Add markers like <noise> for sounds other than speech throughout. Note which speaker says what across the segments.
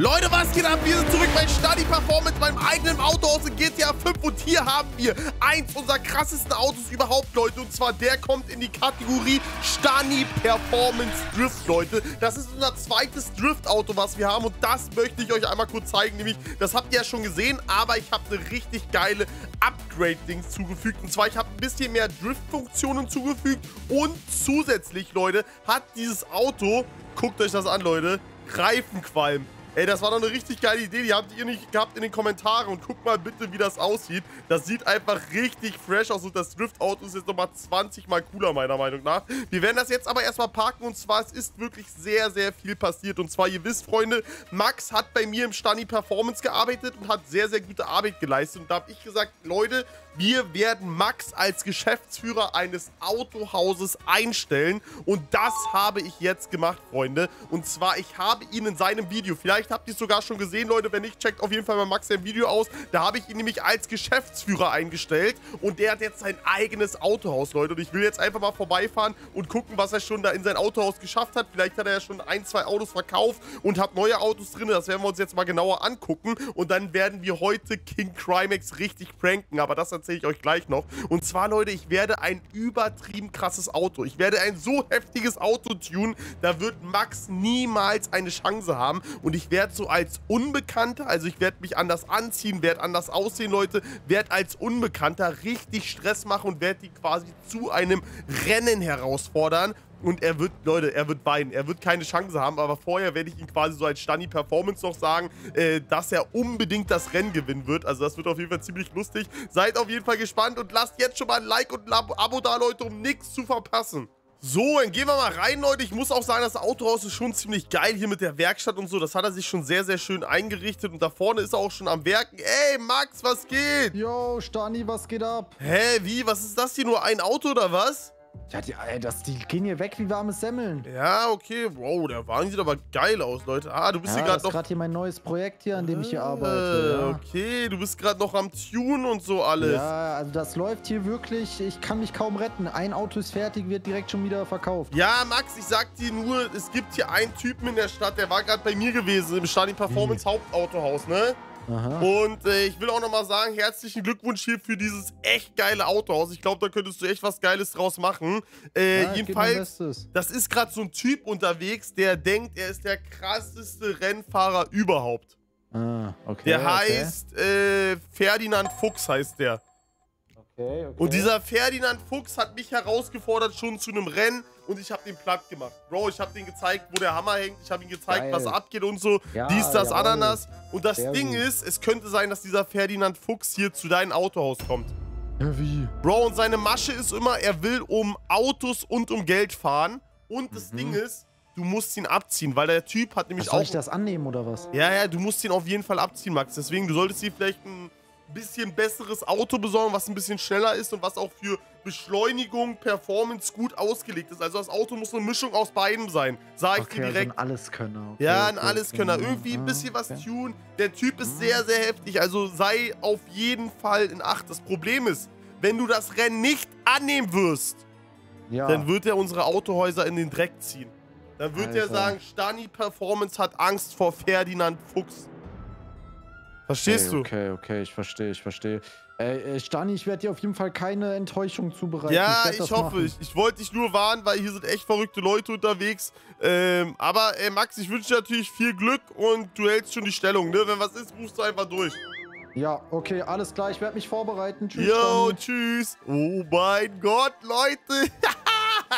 Speaker 1: Leute, was geht ab? Wir sind zurück bei Study Performance, meinem eigenen Autohaus in GTA 5 und hier haben wir eins unserer krassesten Autos überhaupt, Leute. Und zwar der kommt in die Kategorie Stani Performance Drift, Leute. Das ist unser zweites Drift-Auto, was wir haben und das möchte ich euch einmal kurz zeigen. Nämlich, das habt ihr ja schon gesehen, aber ich habe eine richtig geile Upgrade-Dings zugefügt. Und zwar, ich habe ein bisschen mehr Drift-Funktionen zugefügt und zusätzlich, Leute, hat dieses Auto, guckt euch das an, Leute, Reifenqualm. Ey, das war doch eine richtig geile Idee. Die habt ihr nicht gehabt in den Kommentaren. Und guckt mal bitte, wie das aussieht. Das sieht einfach richtig fresh aus. Und das Drift-Auto ist jetzt nochmal 20 mal cooler, meiner Meinung nach. Wir werden das jetzt aber erstmal parken. Und zwar, es ist wirklich sehr, sehr viel passiert. Und zwar, ihr wisst, Freunde, Max hat bei mir im Stani Performance gearbeitet und hat sehr, sehr gute Arbeit geleistet. Und da habe ich gesagt, Leute, wir werden Max als Geschäftsführer eines Autohauses einstellen. Und das habe ich jetzt gemacht, Freunde. Und zwar, ich habe ihn in seinem Video, vielleicht habt ihr es sogar schon gesehen, Leute. Wenn nicht, checkt auf jeden Fall mal Max sein Video aus. Da habe ich ihn nämlich als Geschäftsführer eingestellt. Und der hat jetzt sein eigenes Autohaus, Leute. Und ich will jetzt einfach mal vorbeifahren und gucken, was er schon da in sein Autohaus geschafft hat. Vielleicht hat er ja schon ein, zwei Autos verkauft und hat neue Autos drin. Das werden wir uns jetzt mal genauer angucken. Und dann werden wir heute King Crimex richtig pranken. Aber das erzähle ich euch gleich noch. Und zwar, Leute, ich werde ein übertrieben krasses Auto. Ich werde ein so heftiges Auto tunen, da wird Max niemals eine Chance haben. Und ich werde so als Unbekannter, also ich werde mich anders anziehen, werde anders aussehen, Leute, werde als Unbekannter richtig Stress machen und werde die quasi zu einem Rennen herausfordern. Und er wird, Leute, er wird weinen. Er wird keine Chance haben, aber vorher werde ich ihn quasi so als Stani Performance noch sagen, äh, dass er unbedingt das Rennen gewinnen wird. Also das wird auf jeden Fall ziemlich lustig. Seid auf jeden Fall gespannt und lasst jetzt schon mal ein Like und ein Abo da, Leute, um nichts zu verpassen. So, dann gehen wir mal rein, Leute. Ich muss auch sagen, das Autohaus ist schon ziemlich geil hier mit der Werkstatt und so. Das hat er sich schon sehr, sehr schön eingerichtet. Und da vorne ist er auch schon am Werken. Ey, Max, was geht?
Speaker 2: Yo, Stani, was geht ab?
Speaker 1: Hä, wie? Was ist das hier? Nur ein Auto oder was?
Speaker 2: Ja, die, ey, das, die gehen hier weg wie warmes Semmeln.
Speaker 1: Ja, okay. Wow, der Wagen sieht aber geil aus, Leute. Ah, du bist
Speaker 2: ja,
Speaker 1: hier gerade
Speaker 2: noch... das ist gerade hier mein neues Projekt hier, an dem ich hier ah, arbeite.
Speaker 1: Ja. Okay, du bist gerade noch am Tune und so alles.
Speaker 2: Ja, also das läuft hier wirklich. Ich kann mich kaum retten. Ein Auto ist fertig, wird direkt schon wieder verkauft.
Speaker 1: Ja, Max, ich sag dir nur, es gibt hier einen Typen in der Stadt, der war gerade bei mir gewesen, im Stadien Performance Hauptautohaus, ne? Aha. Und äh, ich will auch nochmal sagen, herzlichen Glückwunsch hier für dieses echt geile Autohaus. Ich glaube, da könntest du echt was Geiles draus machen. Äh, ja, jedenfalls, das ist gerade so ein Typ unterwegs, der denkt, er ist der krasseste Rennfahrer überhaupt. Ah, okay. Der okay. heißt äh, Ferdinand Fuchs, heißt der. Okay, okay. Und dieser Ferdinand Fuchs hat mich herausgefordert schon zu einem Rennen und ich habe den platt gemacht. Bro, ich habe den gezeigt, wo der Hammer hängt. Ich habe ihm gezeigt, Geil. was abgeht und so. Ja, Dies, das, jawohl. Ananas. Und das Ding gut. ist, es könnte sein, dass dieser Ferdinand Fuchs hier zu deinem Autohaus kommt.
Speaker 2: Ja, wie?
Speaker 1: Bro, und seine Masche ist immer, er will um Autos und um Geld fahren. Und das mhm. Ding ist, du musst ihn abziehen, weil der Typ hat nämlich
Speaker 2: was, soll
Speaker 1: auch...
Speaker 2: Soll ich das annehmen oder was?
Speaker 1: Ja, ja, du musst ihn auf jeden Fall abziehen, Max. Deswegen, du solltest hier vielleicht ein bisschen besseres Auto besorgen, was ein bisschen schneller ist und was auch für Beschleunigung, Performance gut ausgelegt ist. Also das Auto muss eine Mischung aus beidem sein. Sag ich okay, dir direkt.
Speaker 2: Also ein Alleskönner.
Speaker 1: Okay, ja, ein okay, Alleskönner. Irgendwie ein bisschen was tun. Der Typ ist sehr, sehr heftig. Also sei auf jeden Fall in Acht. Das Problem ist, wenn du das Rennen nicht annehmen wirst, ja. dann wird er unsere Autohäuser in den Dreck ziehen. Dann wird er sagen, Stani Performance hat Angst vor Ferdinand Fuchs. Verstehst
Speaker 2: okay,
Speaker 1: du?
Speaker 2: Okay, okay, ich verstehe, ich verstehe. Äh, Stani, ich werde dir auf jeden Fall keine Enttäuschung zubereiten.
Speaker 1: Ja, ich, ich hoffe. Ich, ich wollte dich nur warnen, weil hier sind echt verrückte Leute unterwegs. Ähm, aber äh, Max, ich wünsche dir natürlich viel Glück und du hältst schon die Stellung, ne? Wenn was ist, rufst du einfach durch.
Speaker 2: Ja, okay, alles klar. Ich werde mich vorbereiten.
Speaker 1: Tschüss. Yo, tschüss. Oh mein Gott, Leute. <laughs>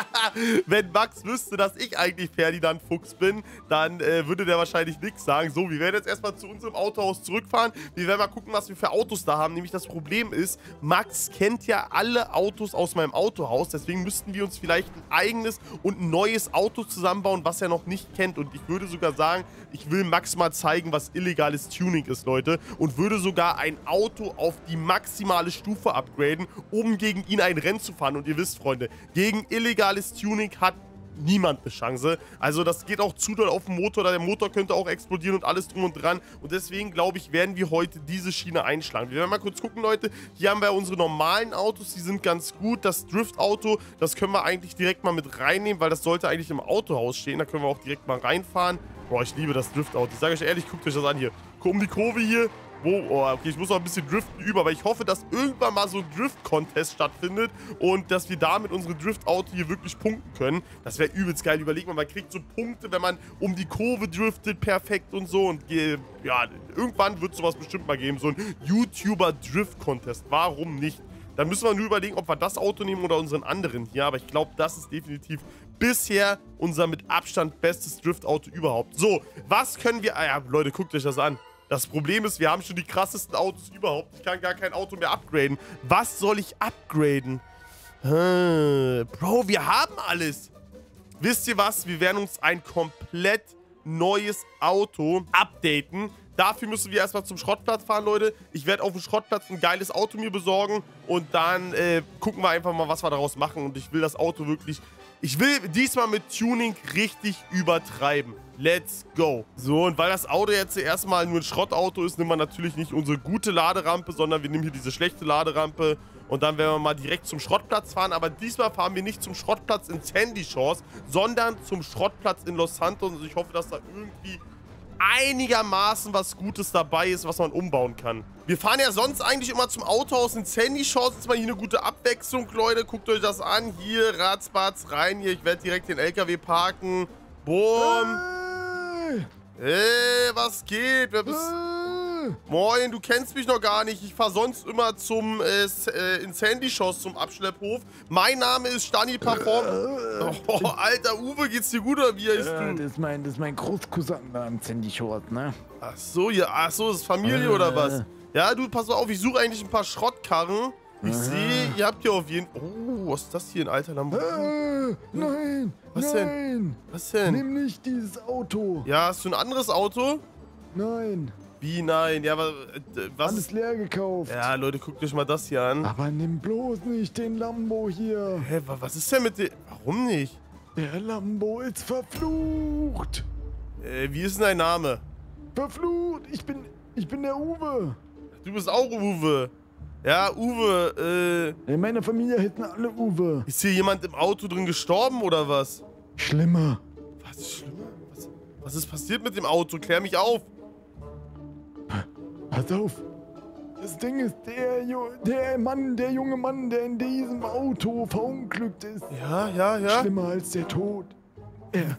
Speaker 1: <laughs> Wenn Max wüsste, dass ich eigentlich Ferdinand Fuchs bin, dann äh, würde der wahrscheinlich nichts sagen. So, wir werden jetzt erstmal zu unserem Autohaus zurückfahren. Wir werden mal gucken, was wir für Autos da haben. Nämlich das Problem ist, Max kennt ja alle Autos aus meinem Autohaus. Deswegen müssten wir uns vielleicht ein eigenes und ein neues Auto zusammenbauen, was er noch nicht kennt. Und ich würde sogar sagen, ich will Max mal zeigen, was illegales Tuning ist, Leute. Und würde sogar ein Auto auf die maximale Stufe upgraden, um gegen ihn ein Rennen zu fahren. Und ihr wisst, Freunde, gegen illegales illegales Tuning hat niemand eine Chance. Also das geht auch zu doll auf den Motor, da der Motor könnte auch explodieren und alles drum und dran. Und deswegen, glaube ich, werden wir heute diese Schiene einschlagen. Wir werden mal kurz gucken, Leute. Hier haben wir unsere normalen Autos, die sind ganz gut. Das Drift-Auto, das können wir eigentlich direkt mal mit reinnehmen, weil das sollte eigentlich im Autohaus stehen. Da können wir auch direkt mal reinfahren. Boah, ich liebe das Drift-Auto. Ich sage euch ehrlich, guckt euch das an hier. Um die Kurve hier. Oh, okay, ich muss noch ein bisschen driften über, aber ich hoffe, dass irgendwann mal so ein Drift-Contest stattfindet und dass wir da mit unserem Drift-Auto hier wirklich punkten können. Das wäre übelst geil. Überleg mal, man kriegt so Punkte, wenn man um die Kurve driftet, perfekt und so. Und ja, irgendwann wird sowas bestimmt mal geben, so ein YouTuber-Drift-Contest. Warum nicht? Dann müssen wir nur überlegen, ob wir das Auto nehmen oder unseren anderen hier. Aber ich glaube, das ist definitiv bisher unser mit Abstand bestes Drift-Auto überhaupt. So, was können wir... Ah ja, Leute, guckt euch das an. Das Problem ist, wir haben schon die krassesten Autos überhaupt. Ich kann gar kein Auto mehr upgraden. Was soll ich upgraden? Hm, Bro, wir haben alles. Wisst ihr was? Wir werden uns ein komplett neues Auto updaten. Dafür müssen wir erstmal zum Schrottplatz fahren, Leute. Ich werde auf dem Schrottplatz ein geiles Auto mir besorgen. Und dann äh, gucken wir einfach mal, was wir daraus machen. Und ich will das Auto wirklich ich will diesmal mit Tuning richtig übertreiben. Let's go. So, und weil das Auto jetzt erstmal nur ein Schrottauto ist, nehmen wir natürlich nicht unsere gute Laderampe, sondern wir nehmen hier diese schlechte Laderampe. Und dann werden wir mal direkt zum Schrottplatz fahren. Aber diesmal fahren wir nicht zum Schrottplatz in Sandy Shores, sondern zum Schrottplatz in Los Santos. Und ich hoffe, dass da irgendwie einigermaßen was Gutes dabei ist, was man umbauen kann. Wir fahren ja sonst eigentlich immer zum Autohaus in Sandy Shores. Das ist mal hier eine gute Abwechslung, Leute. Guckt euch das an. Hier, Ratzbatz, rein hier. Ich werde direkt den LKW parken. Boom. Hey, hey was geht? Wer bist... Hey. Moin, du kennst mich noch gar nicht. Ich fahre sonst immer zum äh, äh in Sandy Shows zum Abschlepphof. Mein Name ist Stani Parform. Oh, alter Uwe, geht's dir gut oder wie heißt
Speaker 2: äh, du? Das ist mein, das ist mein Großcousin da im Sandy Shows, ne?
Speaker 1: Ach so, ja, ach so, ist Familie äh. oder was? Ja, du, pass mal auf, ich suche eigentlich ein paar Schrottkarren. Ich sehe, ihr habt hier auf jeden Oh, was ist das hier, ein alter Lamborghini?
Speaker 2: Äh, nein,
Speaker 1: was
Speaker 2: nein.
Speaker 1: denn? Was denn?
Speaker 2: Nimm nicht dieses Auto.
Speaker 1: Ja, hast du ein anderes Auto?
Speaker 2: Nein.
Speaker 1: Wie nein? Ja, aber
Speaker 2: äh, was? Alles leer gekauft.
Speaker 1: Ja, Leute, guckt euch mal das hier an.
Speaker 2: Aber nimm bloß nicht den Lambo hier.
Speaker 1: Hä, was ist denn mit dem... Warum nicht?
Speaker 2: Der Lambo ist verflucht.
Speaker 1: Äh, wie ist denn dein Name?
Speaker 2: Verflucht. Ich bin... Ich bin der Uwe.
Speaker 1: Du bist auch Uwe. Ja, Uwe,
Speaker 2: äh... In meiner Familie hätten alle Uwe.
Speaker 1: Ist hier jemand im Auto drin gestorben oder was?
Speaker 2: Schlimmer.
Speaker 1: Was ist schlimmer? Was, was ist passiert mit dem Auto? Klär mich auf.
Speaker 2: Pass auf. Das Ding ist, der, der Mann, der junge Mann, der in diesem Auto verunglückt ist.
Speaker 1: Ja, ja, ja.
Speaker 2: Schlimmer als der Tod. Er,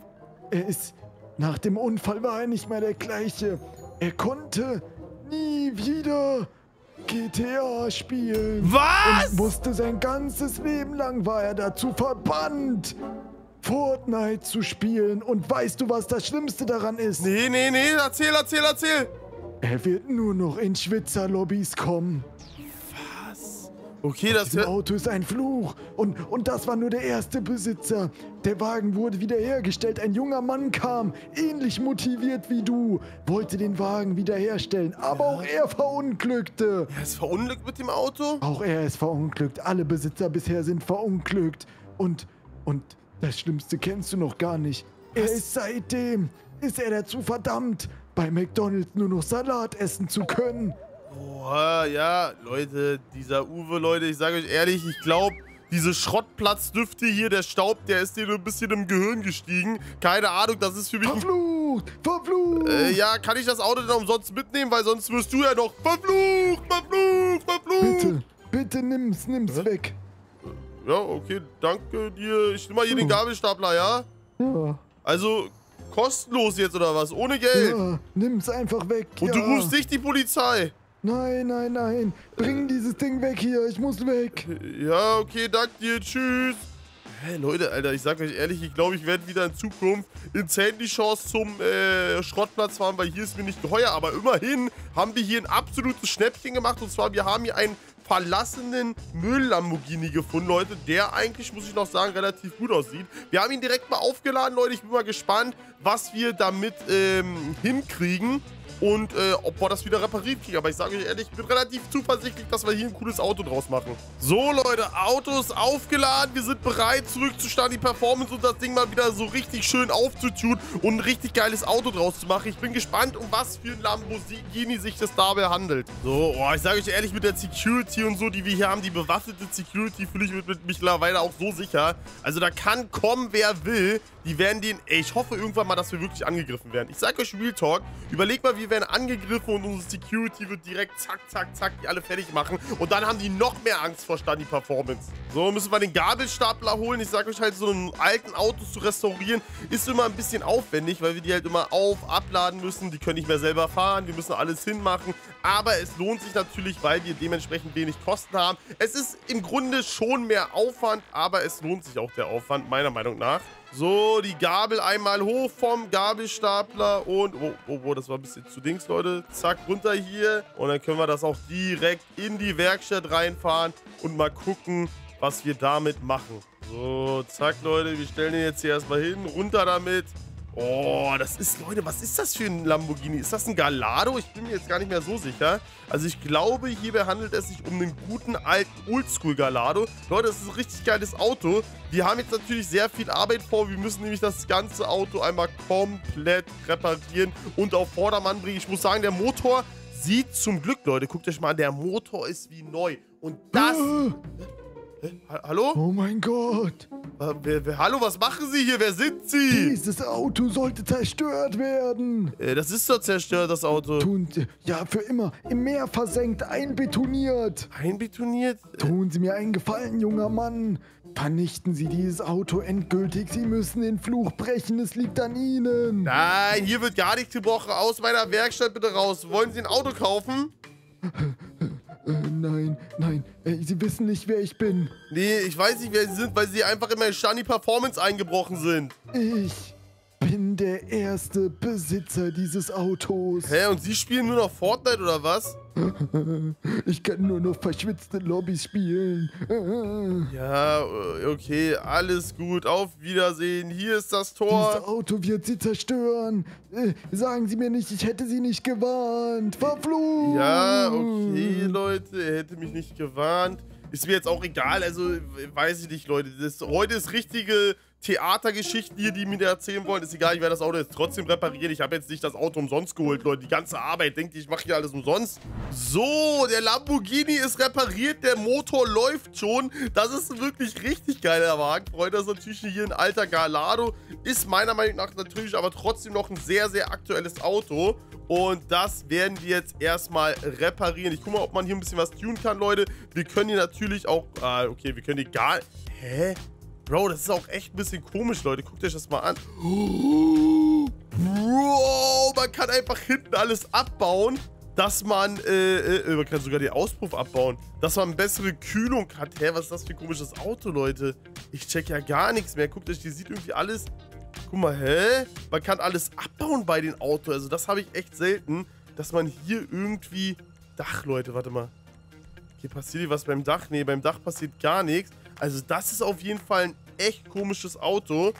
Speaker 2: er ist, nach dem Unfall war er nicht mehr der gleiche. Er konnte nie wieder GTA spielen.
Speaker 1: Was?
Speaker 2: Und wusste sein ganzes Leben lang war er dazu verbannt, Fortnite zu spielen. Und weißt du, was das Schlimmste daran ist?
Speaker 1: Nee, nee, nee, erzähl, erzähl, erzähl.
Speaker 2: Er wird nur noch in Schwitzerlobbys kommen.
Speaker 1: Was? Okay, das... Das
Speaker 2: Auto ist ein Fluch. Und, und das war nur der erste Besitzer. Der Wagen wurde wiederhergestellt. Ein junger Mann kam, ähnlich motiviert wie du, wollte den Wagen wiederherstellen. Aber ja. auch er verunglückte.
Speaker 1: Er ist verunglückt mit dem Auto?
Speaker 2: Auch er ist verunglückt. Alle Besitzer bisher sind verunglückt. Und, und das Schlimmste kennst du noch gar nicht. Was? Er ist seitdem, ist er dazu verdammt, bei McDonalds nur noch Salat essen zu können.
Speaker 1: Boah, ja, Leute, dieser Uwe, Leute, ich sage euch ehrlich, ich glaube, diese Schrottplatzdüfte hier, der Staub, der ist dir nur ein bisschen im Gehirn gestiegen. Keine Ahnung, das ist für mich...
Speaker 2: Verflucht! Verflucht!
Speaker 1: Äh, ja, kann ich das Auto denn umsonst mitnehmen? Weil sonst wirst du ja noch... Verflucht! Verflucht! Verflucht!
Speaker 2: Bitte, bitte nimm's, nimm's Hä? weg.
Speaker 1: Ja, okay, danke dir. Ich nehme mal hier oh. den Gabelstapler, ja?
Speaker 2: Ja.
Speaker 1: Also, Kostenlos jetzt oder was? Ohne Geld?
Speaker 2: Ja, nimm's einfach weg.
Speaker 1: Und
Speaker 2: ja.
Speaker 1: du rufst nicht die Polizei?
Speaker 2: Nein, nein, nein. Bring dieses Ding weg hier. Ich muss weg.
Speaker 1: Ja, okay, danke dir. Tschüss. Hey, Leute, Alter, ich sag euch ehrlich, ich glaube, ich werde wieder in Zukunft in Sandy Shores zum äh, Schrottplatz fahren, weil hier ist mir nicht geheuer. Aber immerhin haben wir hier ein absolutes Schnäppchen gemacht. Und zwar, wir haben hier einen verlassenen Müll-Lamborghini gefunden, Leute, der eigentlich, muss ich noch sagen, relativ gut aussieht. Wir haben ihn direkt mal aufgeladen, Leute. Ich bin mal gespannt, was wir damit ähm, hinkriegen und äh, ob wir das wieder repariert kriegen. Aber ich sage euch ehrlich, ich bin relativ zuversichtlich, dass wir hier ein cooles Auto draus machen. So, Leute, Auto ist aufgeladen. Wir sind bereit, zurückzustarten, die Performance und das Ding mal wieder so richtig schön aufzutun und ein richtig geiles Auto draus zu machen. Ich bin gespannt, um was für ein Lamborghini sich das dabei handelt. So, oh, ich sage euch ehrlich, mit der Security und so, die wir hier haben, die bewaffnete Security, fühle ich mich mittlerweile auch so sicher. Also da kann kommen, wer will. Die werden den, ey, ich hoffe irgendwann mal, dass wir wirklich angegriffen werden. Ich sag euch Real Talk, überlegt mal, wir werden angegriffen und unsere Security wird direkt zack, zack, zack, die alle fertig machen. Und dann haben die noch mehr Angst vor Stani Performance. So, müssen wir den Gabelstapler holen. Ich sag euch halt, so einen alten Autos zu restaurieren, ist immer ein bisschen aufwendig, weil wir die halt immer auf, abladen müssen. Die können nicht mehr selber fahren. Wir müssen alles hinmachen. Aber es lohnt sich natürlich, weil wir dementsprechend wenig Kosten haben. Es ist im Grunde schon mehr Aufwand, aber es lohnt sich auch der Aufwand, meiner Meinung nach. So, die Gabel einmal hoch vom Gabelstapler und... Oh, oh, oh, das war ein bisschen zu Dings, Leute. Zack, runter hier. Und dann können wir das auch direkt in die Werkstatt reinfahren und mal gucken, was wir damit machen. So, zack, Leute. Wir stellen den jetzt hier erstmal hin. Runter damit. Oh, das ist, Leute, was ist das für ein Lamborghini? Ist das ein Galado? Ich bin mir jetzt gar nicht mehr so sicher. Also ich glaube, hierbei handelt es sich um einen guten alten Oldschool Galado. Leute, das ist ein richtig geiles Auto. Wir haben jetzt natürlich sehr viel Arbeit vor. Wir müssen nämlich das ganze Auto einmal komplett reparieren und auf Vordermann bringen. Ich muss sagen, der Motor sieht zum Glück, Leute, guckt euch mal an, der Motor ist wie neu. Und das... Hallo?
Speaker 2: Oh mein Gott.
Speaker 1: Äh, wer, wer, hallo, was machen Sie hier? Wer sind Sie?
Speaker 2: Dieses Auto sollte zerstört werden.
Speaker 1: Äh, das ist doch zerstört, das Auto.
Speaker 2: Tun, ja, für immer im Meer versenkt, einbetoniert.
Speaker 1: Einbetoniert?
Speaker 2: Tun Sie mir einen Gefallen, junger Mann. Vernichten Sie dieses Auto endgültig. Sie müssen den Fluch brechen. Es liegt an Ihnen.
Speaker 1: Nein, hier wird gar nichts gebrochen. Aus meiner Werkstatt bitte raus. Wollen Sie ein Auto kaufen? <laughs>
Speaker 2: Äh, nein, nein, äh, Sie wissen nicht, wer ich bin.
Speaker 1: Nee, ich weiß nicht, wer Sie sind, weil Sie einfach in meine Shani Performance eingebrochen sind.
Speaker 2: Ich bin der erste Besitzer dieses Autos.
Speaker 1: Hä, und Sie spielen nur noch Fortnite oder was? <laughs>
Speaker 2: Ich kann nur noch verschwitzte Lobbys spielen. <laughs>
Speaker 1: Ja, äh, okay, alles gut. Auf Wiedersehen. Hier ist das Tor.
Speaker 2: Dieses Auto wird Sie zerstören. Äh, sagen Sie mir nicht, ich hätte Sie nicht gewarnt. Verflucht.
Speaker 1: Ja, okay, Leute. Er hätte mich nicht gewarnt. Ist mir jetzt auch egal. Also, weiß ich nicht, Leute. Das, heute ist richtige Theatergeschichten hier, die mir erzählen wollen. Ist egal, ich werde das Auto jetzt trotzdem reparieren. Ich habe jetzt nicht das Auto umsonst geholt, Leute. Die ganze Arbeit, denkt ihr, ich mache hier alles umsonst? So, der Lamborghini ist repariert, der Motor läuft schon. Das ist ein wirklich richtig geiler Wagen, Freunde. Das ist natürlich hier ein alter Galado. Ist meiner Meinung nach natürlich aber trotzdem noch ein sehr, sehr aktuelles Auto. Und das werden wir jetzt erstmal reparieren. Ich gucke mal, ob man hier ein bisschen was tun kann, Leute. Wir können hier natürlich auch... Ah, okay, wir können hier gar... Hä? Bro, das ist auch echt ein bisschen komisch, Leute. Guckt euch das mal an. Bro, man kann einfach hinten alles abbauen, dass man, äh, äh, man kann sogar den Auspuff abbauen, dass man bessere Kühlung hat. Hä, was ist das für ein komisches Auto, Leute? Ich check ja gar nichts mehr. Guckt euch, die sieht irgendwie alles... Guck mal, hä? Man kann alles abbauen bei den Autos. Also das habe ich echt selten, dass man hier irgendwie... Dach, Leute, warte mal. Hier passiert hier was beim Dach. Nee, beim Dach passiert gar nichts. Also das ist auf jeden Fall ein echt komisches Auto.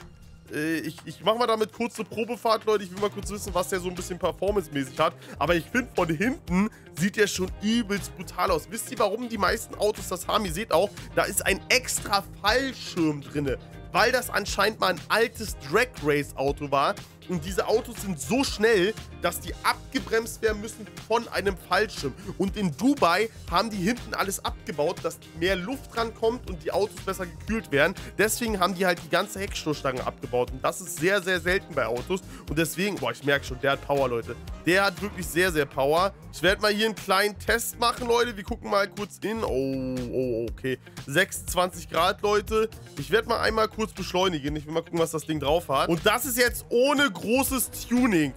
Speaker 1: Äh, ich, ich mache mal damit kurz eine Probefahrt, Leute. Ich will mal kurz wissen, was der so ein bisschen performancemäßig hat. Aber ich finde, von hinten sieht der schon übelst brutal aus. Wisst ihr, warum die meisten Autos das haben? Ihr seht auch, da ist ein extra Fallschirm drin. Weil das anscheinend mal ein altes Drag Race Auto war. Und diese Autos sind so schnell, dass die abgebremst werden müssen von einem Fallschirm. Und in Dubai haben die hinten alles abgebaut, dass mehr Luft rankommt und die Autos besser gekühlt werden. Deswegen haben die halt die ganze Heckstoßstange abgebaut. Und das ist sehr, sehr selten bei Autos. Und deswegen, boah, ich merke schon, der hat Power, Leute. Der hat wirklich sehr, sehr Power. Ich werde mal hier einen kleinen Test machen, Leute. Wir gucken mal kurz in. Oh, oh, okay. 26 Grad, Leute. Ich werde mal einmal kurz beschleunigen. Ich will mal gucken, was das Ding drauf hat. Und das ist jetzt ohne großes Tuning.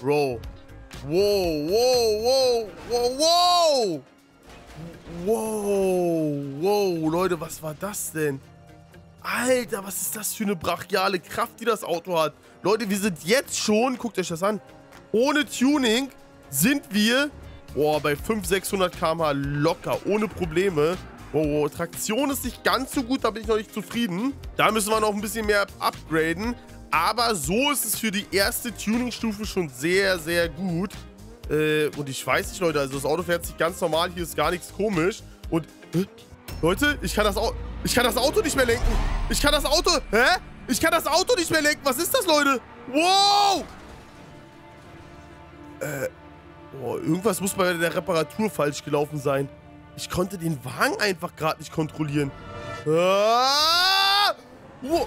Speaker 1: Bro. Wow, wow, wow, wow, wow. Wow, wow, Leute, was war das denn? Alter, was ist das für eine brachiale Kraft, die das Auto hat? Leute, wir sind jetzt schon, guckt euch das an, ohne Tuning sind wir, boah, bei 500, 600 km/h locker, ohne Probleme. Wow, wow, Traktion ist nicht ganz so gut, da bin ich noch nicht zufrieden. Da müssen wir noch ein bisschen mehr upgraden. Aber so ist es für die erste Tuning-Stufe schon sehr, sehr gut. Äh, und ich weiß nicht, Leute, also das Auto fährt sich ganz normal. Hier ist gar nichts komisch. Und, äh, Leute, ich kann, das ich kann das Auto nicht mehr lenken. Ich kann das Auto, hä? Ich kann das Auto nicht mehr lenken. Was ist das, Leute? Wow! Äh, boah, irgendwas muss bei der Reparatur falsch gelaufen sein. Ich konnte den Wagen einfach gerade nicht kontrollieren. Ah! Wow.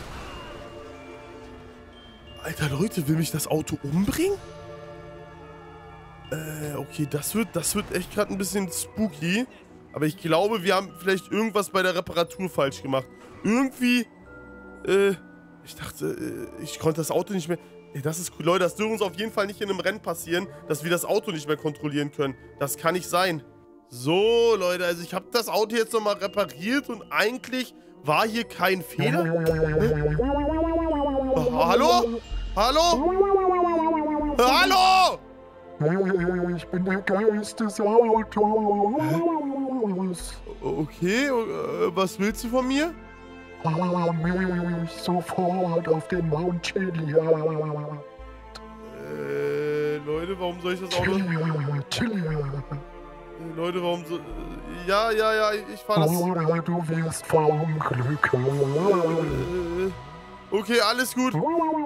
Speaker 1: Alter, Leute, will mich das Auto umbringen? Äh, okay, das wird, das wird echt gerade ein bisschen spooky. Aber ich glaube, wir haben vielleicht irgendwas bei der Reparatur falsch gemacht. Irgendwie, äh, ich dachte, äh, ich konnte das Auto nicht mehr... Ey, das ist cool. Leute, das dürfen uns auf jeden Fall nicht in einem Rennen passieren, dass wir das Auto nicht mehr kontrollieren können. Das kann nicht sein. So, Leute, also ich habe das Auto jetzt nochmal repariert und eigentlich war hier kein Fehler. Oh, <laughs> hallo? Hallo? Hallo?
Speaker 3: Ich bin der Geist des Autos.
Speaker 1: Okay, äh, was willst du von mir?
Speaker 3: Sofort auf den Mount Chili.
Speaker 1: Äh, Leute, warum soll ich das.
Speaker 3: Chili.
Speaker 1: Äh, Leute, warum so... Ja, ja, ja, ich fahr das...
Speaker 3: Du wirst verunglücken.
Speaker 1: Äh, Okay, alles gut.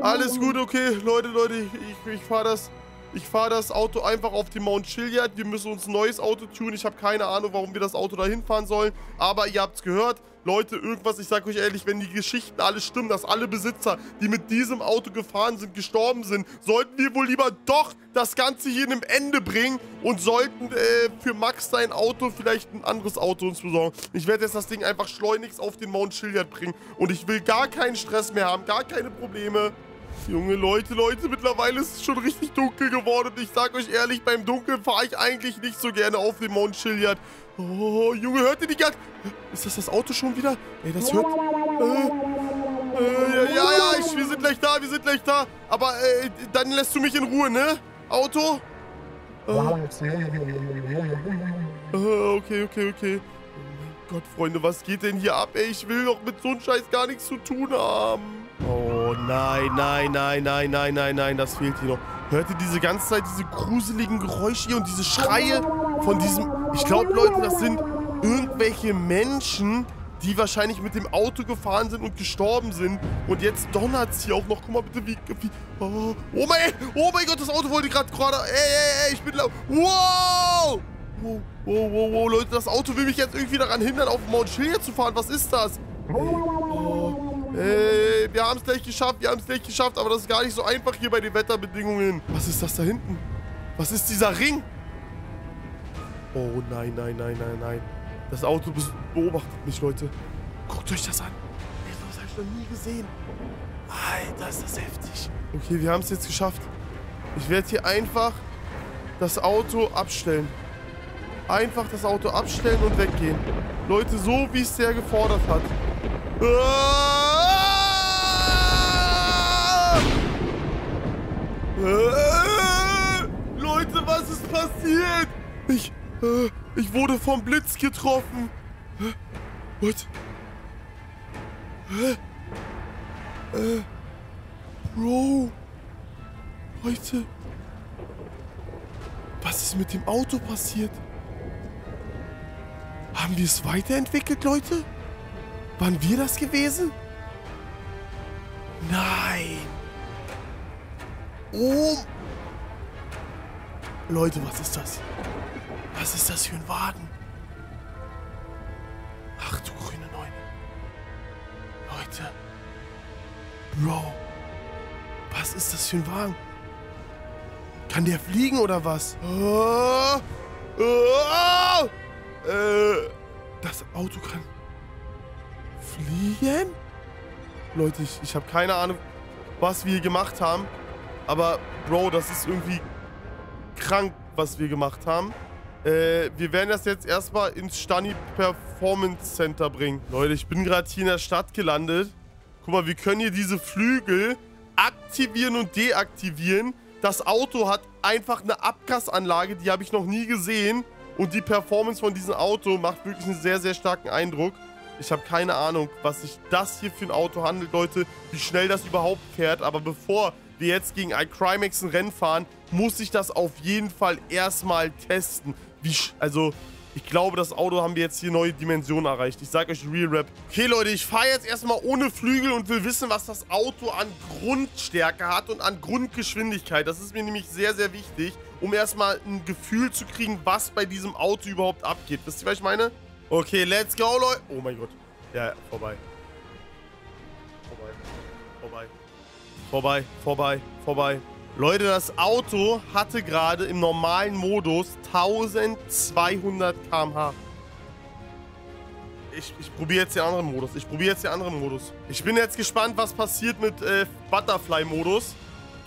Speaker 1: Alles gut, okay. Leute, Leute, ich, ich, fahre das... Ich das Auto einfach auf die Mount Chiliad. Wir müssen uns ein neues Auto tun. Ich habe keine Ahnung, warum wir das Auto dahin fahren sollen. Aber ihr habt's gehört. Leute, irgendwas, ich sag euch ehrlich, wenn die Geschichten alle stimmen, dass alle Besitzer, die mit diesem Auto gefahren sind, gestorben sind, sollten wir wohl lieber doch das Ganze hier in einem Ende bringen und sollten äh, für Max sein Auto vielleicht ein anderes Auto uns besorgen. Ich werde jetzt das Ding einfach schleunigst auf den Mount Chiliad bringen und ich will gar keinen Stress mehr haben, gar keine Probleme. Junge Leute, Leute, mittlerweile ist es schon richtig dunkel geworden. Ich sag euch ehrlich, beim Dunkeln fahre ich eigentlich nicht so gerne auf den Mount Chiliad. Oh, Junge, hört ihr die ganze... Ist das das Auto schon wieder? Ey, das hört... Äh, äh, ja, ja, ich, wir sind gleich da, wir sind gleich da. Aber äh, dann lässt du mich in Ruhe, ne? Auto? Äh, okay, okay, okay. Oh mein Gott, Freunde, was geht denn hier ab? Ey, ich will doch mit so einem Scheiß gar nichts zu tun haben. Oh nein, nein, nein, nein, nein, nein, nein, das fehlt hier noch. Hört ihr diese ganze Zeit diese gruseligen Geräusche hier und diese Schreie von diesem... Ich glaube, Leute, das sind irgendwelche Menschen, die wahrscheinlich mit dem Auto gefahren sind und gestorben sind. Und jetzt donnert's hier auch noch. Guck mal bitte, wie... wie oh, oh, mein, oh mein Gott, das Auto wollte gerade gerade... Ey, ey, ey, ich bin laut. Wow! Wow, wow, wow, wow, Leute, das Auto will mich jetzt irgendwie daran hindern, auf Mount Chiliad zu fahren. Was ist das? Oh, ey, wir haben es gleich geschafft, wir haben es gleich geschafft, aber das ist gar nicht so einfach hier bei den Wetterbedingungen. Was ist das da hinten? Was ist dieser Ring? Oh nein, nein, nein, nein, nein. Das Auto beobachtet mich, Leute. Guckt euch das an. Ey, Das habe ich noch nie gesehen. Alter, ist das heftig. Okay, wir haben es jetzt geschafft. Ich werde hier einfach das Auto abstellen. Einfach das Auto abstellen und weggehen. Leute, so wie es der gefordert hat. Äh, Leute, was ist passiert? Ich, äh, ich wurde vom Blitz getroffen. What? Äh, Bro. Leute. Was ist mit dem Auto passiert? Haben wir es weiterentwickelt, Leute? Waren wir das gewesen? Nein. Oh. Leute, was ist das? Was ist das für ein Wagen? Ach du grüne Neune. Leute. Bro. Was ist das für ein Wagen? Kann der fliegen oder was? Oh. Oh. Äh, das Auto kann fliegen? Leute, ich, ich habe keine Ahnung, was wir gemacht haben. Aber, Bro, das ist irgendwie krank, was wir gemacht haben. Äh, wir werden das jetzt erstmal ins Stani Performance Center bringen. Leute, ich bin gerade hier in der Stadt gelandet. Guck mal, wir können hier diese Flügel aktivieren und deaktivieren. Das Auto hat einfach eine Abgasanlage, die habe ich noch nie gesehen. Und die Performance von diesem Auto macht wirklich einen sehr, sehr starken Eindruck. Ich habe keine Ahnung, was sich das hier für ein Auto handelt, Leute. Wie schnell das überhaupt fährt. Aber bevor wir jetzt gegen iCrimex ein Rennen fahren, muss ich das auf jeden Fall erstmal testen. Wie, also, Ich glaube, das Auto haben wir jetzt hier neue Dimensionen erreicht. Ich sage euch Real Rap. Okay, Leute, ich fahre jetzt erstmal ohne Flügel und will wissen, was das Auto an Grundstärke hat und an Grundgeschwindigkeit. Das ist mir nämlich sehr, sehr wichtig, um erstmal ein Gefühl zu kriegen, was bei diesem Auto überhaupt abgeht. Wisst ihr, was ich meine? Okay, let's go, Leute. Oh mein Gott. Ja, ja, vorbei. Vorbei. Vorbei. Vorbei, vorbei, vorbei. Leute, das Auto hatte gerade im normalen Modus 1200 km/h. Ich, ich probiere jetzt den anderen Modus. Ich probiere jetzt den anderen Modus. Ich bin jetzt gespannt, was passiert mit äh, Butterfly-Modus.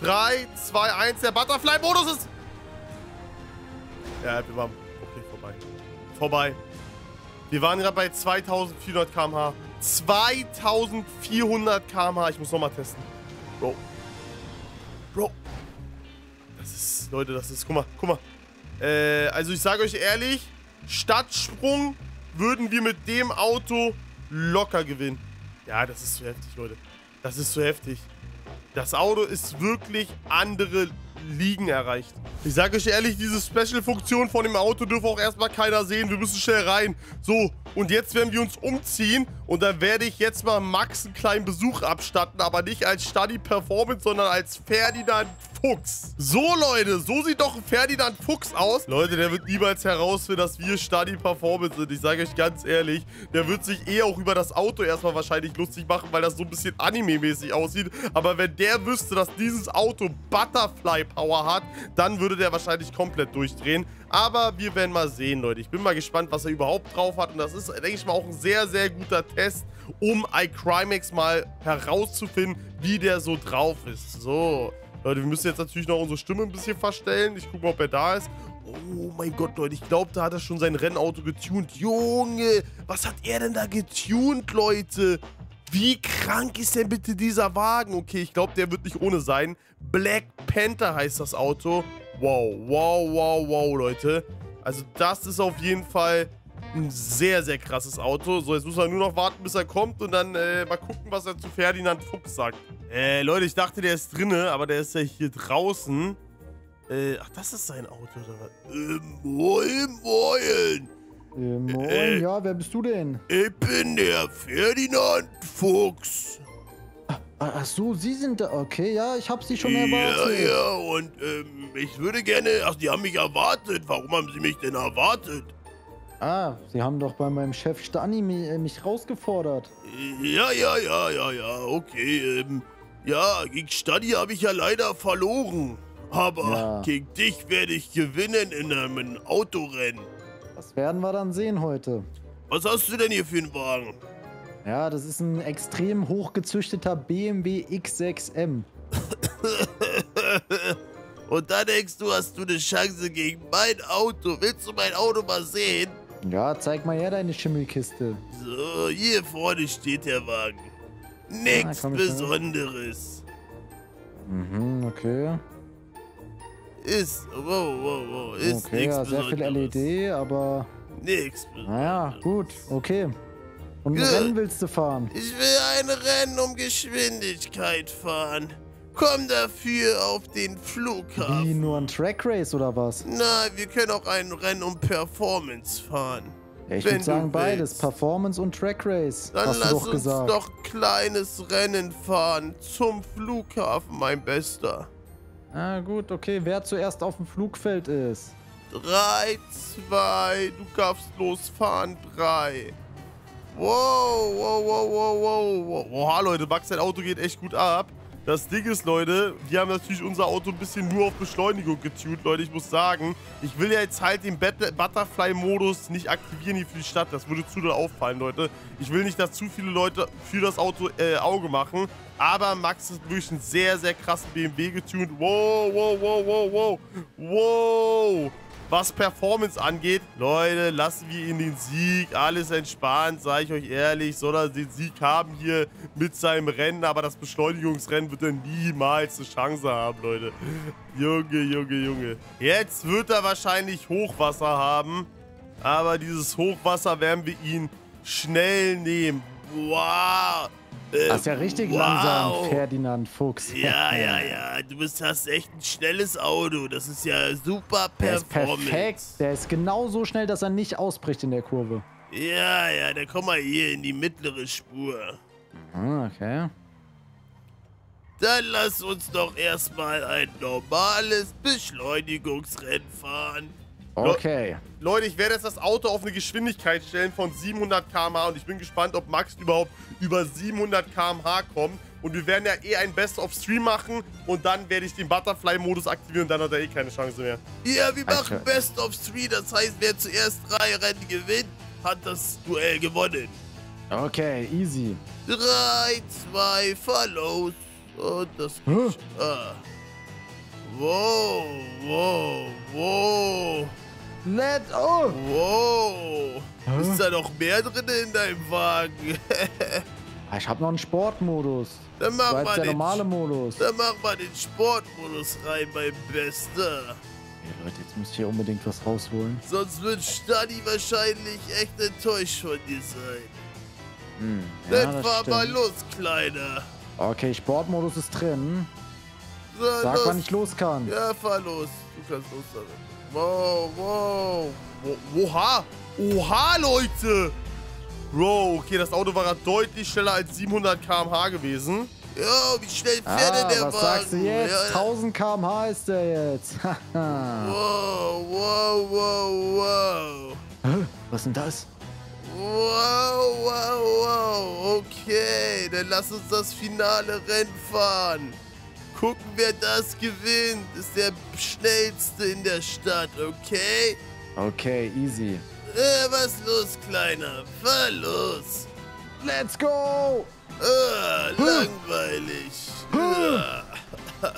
Speaker 1: 3, 2, 1. Der Butterfly-Modus ist... Ja, wir waren... Okay, vorbei. Vorbei. Wir waren gerade bei 2400 km/h. 2400 km/h. Ich muss nochmal testen. Bro. Bro. Das ist, Leute, das ist, guck mal, guck mal. Äh, also ich sage euch ehrlich, Stadtsprung würden wir mit dem Auto locker gewinnen. Ja, das ist zu heftig, Leute. Das ist zu heftig. Das Auto ist wirklich andere Ligen erreicht. Ich sage euch ehrlich, diese Special-Funktion von dem Auto dürfe auch erstmal keiner sehen. Wir müssen schnell rein. So, und jetzt werden wir uns umziehen. Und da werde ich jetzt mal Max einen kleinen Besuch abstatten. Aber nicht als Study Performance, sondern als Ferdinand Fuchs. So, Leute, so sieht doch ein Ferdinand Fuchs aus. Leute, der wird niemals herausfinden, dass wir Study Performance sind. Ich sage euch ganz ehrlich, der wird sich eher auch über das Auto erstmal wahrscheinlich lustig machen, weil das so ein bisschen Anime-mäßig aussieht. Aber wenn der wüsste, dass dieses Auto Butterfly-Power hat, dann würde der wahrscheinlich komplett durchdrehen. Aber wir werden mal sehen, Leute. Ich bin mal gespannt, was er überhaupt drauf hat. Und das ist, denke ich mal, auch ein sehr, sehr guter Test, um iCrimex mal herauszufinden, wie der so drauf ist. So, Leute, wir müssen jetzt natürlich noch unsere Stimme ein bisschen verstellen. Ich gucke mal, ob er da ist. Oh mein Gott, Leute, ich glaube, da hat er schon sein Rennauto getuned. Junge, was hat er denn da getuned, Leute? Wie krank ist denn bitte dieser Wagen? Okay, ich glaube, der wird nicht ohne sein. Black Panther heißt das Auto. Wow, wow, wow, wow, Leute. Also das ist auf jeden Fall ein sehr, sehr krasses Auto. So, jetzt muss man nur noch warten, bis er kommt und dann äh, mal gucken, was er zu Ferdinand Fuchs sagt. Äh, Leute, ich dachte, der ist drinne, aber der ist ja hier draußen. Äh, ach, das ist sein Auto, oder was? Äh, moin, moin.
Speaker 2: Äh, moin,
Speaker 1: Äh.
Speaker 2: ja, wer bist du denn?
Speaker 1: Ich bin der Ferdinand Fuchs.
Speaker 2: Ah, Ach so, Sie sind da. Okay, ja, ich hab Sie schon
Speaker 1: Ja,
Speaker 2: erwartet.
Speaker 1: ja, und ähm, ich würde gerne... Ach, die haben mich erwartet. Warum haben sie mich denn erwartet?
Speaker 2: Ah, Sie haben doch bei meinem Chef Stani äh, mich rausgefordert.
Speaker 1: Ja, ja, ja, ja, ja, okay. Ähm, ja, gegen Stadi habe ich ja leider verloren. Aber
Speaker 2: Ja.
Speaker 1: gegen dich werde ich gewinnen in einem Autorennen.
Speaker 2: Das werden wir dann sehen heute.
Speaker 1: Was hast du denn hier für einen Wagen?
Speaker 2: Ja, das ist ein extrem hochgezüchteter BMW X6M. <laughs>
Speaker 1: Und da denkst du, hast du eine Chance gegen mein Auto. Willst du mein Auto mal sehen?
Speaker 2: Ja, zeig mal her deine Schimmelkiste.
Speaker 1: So, hier vorne steht der Wagen. Nichts
Speaker 2: mal.
Speaker 1: Besonderes.
Speaker 2: Mhm, okay.
Speaker 1: Ist, wow, wow, wow, ist
Speaker 2: Okay,
Speaker 1: nichts
Speaker 2: ja, sehr viel. LED, aber
Speaker 1: Nix Besonderes.
Speaker 2: naja, gut, okay. Und ein
Speaker 1: Ja.
Speaker 2: Rennen willst du fahren?
Speaker 1: Ich will ein Rennen um Geschwindigkeit fahren. Komm dafür auf den
Speaker 2: Wie,
Speaker 1: Flughafen.
Speaker 2: nur ein Track Race oder was?
Speaker 1: Nein, wir können auch ein Rennen um Performance fahren.
Speaker 2: Ja, ich würde sagen beides. Performance und Track Race.
Speaker 1: Dann
Speaker 2: hast
Speaker 1: lass
Speaker 2: du doch
Speaker 1: uns
Speaker 2: gesagt.
Speaker 1: doch kleines Rennen fahren zum Flughafen, mein Bester.
Speaker 2: Ah, gut, okay, wer zuerst auf dem Flugfeld ist.
Speaker 1: Drei, zwei, du darfst losfahren. Drei. Wow, wow, wow, wow, wow, wow. Oha, Leute, Max, sein Auto geht echt gut ab. Das Ding ist, Leute, wir haben natürlich unser Auto ein bisschen nur auf Beschleunigung getuned, Leute. Ich muss sagen, ich will ja jetzt halt den Butterfly-Modus nicht aktivieren hier für die Stadt. Das würde zu doll auffallen, Leute. Ich will nicht, dass zu viele Leute für das Auto äh, Auge machen. Aber Max ist wirklich ein sehr, sehr krassen BMW getuned. Wow, wow, wow, wow, wow. Wow. Was Performance angeht, Leute, lassen wir ihn den Sieg. Alles entspannt, sage ich euch ehrlich. Soll er den Sieg haben hier mit seinem Rennen, aber das Beschleunigungsrennen wird er niemals eine Chance haben, Leute. Junge, Junge, Junge. Jetzt wird er wahrscheinlich Hochwasser haben, aber dieses Hochwasser werden wir ihn schnell nehmen. Wow. Äh,
Speaker 4: Das ist ja richtig
Speaker 1: wow.
Speaker 4: langsam, Ferdinand Fuchs.
Speaker 1: Ja, <laughs> ja, ja. Du bist, hast echt ein schnelles Auto. Das ist ja super
Speaker 4: Der ist
Speaker 1: Performance.
Speaker 4: perfekt. Der ist genauso schnell, dass er nicht ausbricht in der Kurve.
Speaker 1: Ja, ja, dann komm mal hier in die mittlere Spur.
Speaker 4: Ah, okay.
Speaker 1: Dann lass uns doch erstmal ein normales Beschleunigungsrennen fahren.
Speaker 4: Okay.
Speaker 1: Leute, ich werde jetzt das Auto auf eine Geschwindigkeit stellen von 700 km/h und ich bin gespannt, ob Max überhaupt über 700 km/h kommt. Und wir werden ja eh ein Best-of-Stream machen und dann werde ich den Butterfly-Modus aktivieren und dann hat er eh keine Chance mehr. Ja, wir machen. Best-of-Stream, das heißt, wer zuerst drei Rennen gewinnt, hat das Duell gewonnen.
Speaker 4: Okay, easy.
Speaker 1: 3, 2, verlos. Und das geht. Ah. Wow, wow, wow,
Speaker 4: Let oh!
Speaker 1: wow.
Speaker 4: Hä?
Speaker 1: Ist da noch mehr drin in deinem Wagen? <laughs>
Speaker 4: Ich habe noch einen Sportmodus.
Speaker 1: Dann mach mal
Speaker 4: der
Speaker 1: den,
Speaker 4: normale Modus.
Speaker 1: dann mach mal den Sportmodus rein, mein Bester.
Speaker 4: Okay, Leute, jetzt müsst ihr unbedingt was rausholen.
Speaker 1: Sonst wird Stani wahrscheinlich echt enttäuscht von dir sein.
Speaker 4: Hm, ja,
Speaker 1: Dann fahr mal
Speaker 4: stimmt.
Speaker 1: los, Kleiner.
Speaker 4: Okay, Sportmodus ist drin.
Speaker 1: So,
Speaker 4: Sag,
Speaker 1: los.
Speaker 4: wann ich los kann.
Speaker 1: Ja, fahr los. Du kannst los damit. Wow, wow. Wo- Oha. Oha, Leute. Bro, okay, das Auto war gerade deutlich schneller als 700 km/h gewesen. Ja, wie schnell fährt
Speaker 4: Ah,
Speaker 1: denn der
Speaker 4: was
Speaker 1: Wagen?
Speaker 4: sagst du jetzt?
Speaker 1: Ja,
Speaker 4: 1000 km/h ist der jetzt. <laughs>
Speaker 1: Wow, wow, wow, wow.
Speaker 4: Hä? Was ist denn das?
Speaker 1: Wow, wow, wow. Okay, dann lass uns das finale Rennen fahren. Gucken, wer das gewinnt. Ist der schnellste in der Stadt, okay?
Speaker 4: Okay, easy.
Speaker 1: Äh, was los, Kleiner? Fahr los.
Speaker 4: Let's go!
Speaker 1: Ah, langweilig. Ah. <laughs>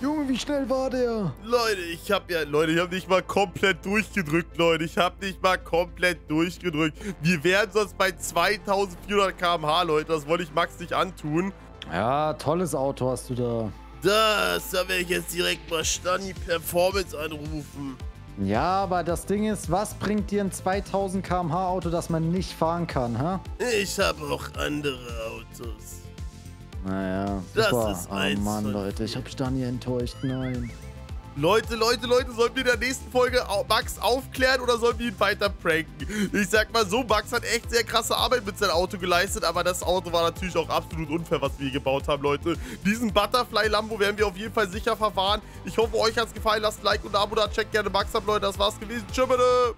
Speaker 4: Junge, wie schnell war der?
Speaker 1: Leute, ich hab ja, Leute, ich hab nicht mal komplett durchgedrückt, Leute. Ich hab nicht mal komplett durchgedrückt. Wir wären sonst bei 2400 km/h, Leute. Das wollte ich Max nicht antun.
Speaker 4: Ja, tolles Auto hast du da.
Speaker 1: Das, da werde ich jetzt direkt mal Stani Performance anrufen.
Speaker 4: Ja, aber das Ding ist, was bringt dir ein 2000 km/h Auto, das man nicht fahren kann, hä?
Speaker 1: Ich habe auch andere Autos.
Speaker 4: Naja,
Speaker 1: Das
Speaker 4: super.
Speaker 1: ist
Speaker 4: oh Mann, Leute, ich hab Stani enttäuscht. Nein.
Speaker 1: Leute, Leute, Leute, sollen wir in der nächsten Folge Max aufklären oder sollen wir ihn weiter pranken? Ich sag mal so, Max hat echt sehr krasse Arbeit mit seinem Auto geleistet, aber das Auto war natürlich auch absolut unfair, was wir hier gebaut haben, Leute. Diesen Butterfly Lambo werden wir auf jeden Fall sicher verwahren. Ich hoffe, euch hat's gefallen. Lasst ein Like und ein Abo da, checkt gerne Max ab, Leute. Das war's gewesen. Tschüss, bitte.